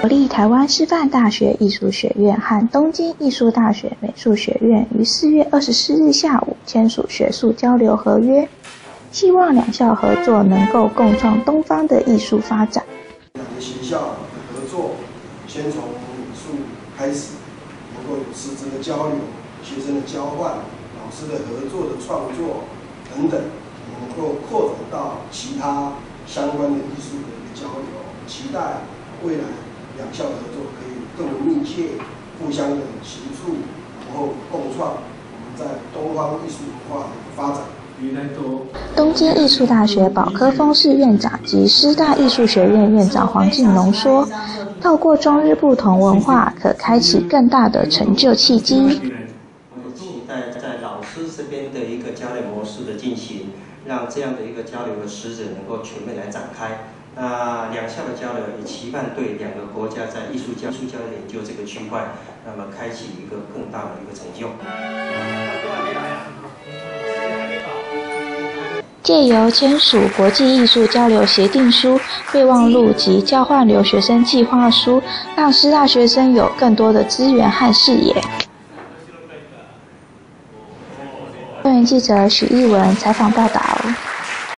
国立台湾师范大学艺术学院和东京艺术大学美术学院于四月二十四日下午签署学术交流合约，希望两校合作能够共创东方的艺术发展。两个学校的合作，先从美术开始，能够有师资的交流、学生的交换、老师的合作的创作等等，能够扩展到其他相关的艺术的一个交流。期待未来。两校合作可以更密切、互相的协助，然后共创我们在东方艺术文化的发展。东京艺术大学保科峰士院长及师大艺术学院院长黄敬龙说：“透过中日不同文化，可开启更大的成就契机。”老师这边的一个交流模式的进行，让这样的一个交流的实质能够全面来展开。那两校的交流也期盼对两个国家在艺术教、艺术教研究这个区块，那么开启一个更大的一个成就。借由签署国际艺术交流协定书、备忘录及交换留学生计划书，让师大学生有更多的资源和视野。记者许艺文采访报道。